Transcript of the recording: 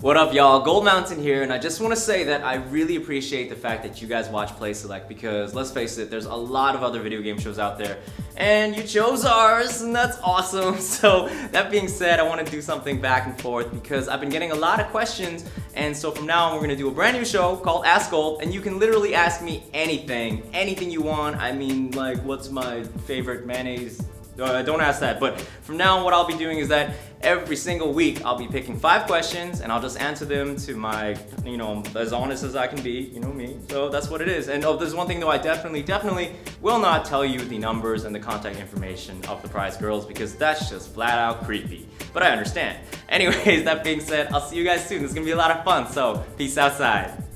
What up y'all, Gold Mountain here, and I just want to say that I really appreciate the fact that you guys watch Play Select because let's face it, there's a lot of other video game shows out there, and you chose ours, and that's awesome. So that being said, I want to do something back and forth because I've been getting a lot of questions, and so from now on we're to do a brand new show called Ask Gold, and you can literally ask me anything, anything you want. I mean, like, what's my favorite mayonnaise uh, don't ask that. But from now on, what I'll be doing is that every single week, I'll be picking five questions and I'll just answer them to my, you know, as honest as I can be, you know me. So that's what it is. And oh, there's one thing though, I definitely, definitely will not tell you the numbers and the contact information of the prize girls because that's just flat out creepy. But I understand. Anyways, that being said, I'll see you guys soon. This is gonna be a lot of fun, so peace outside.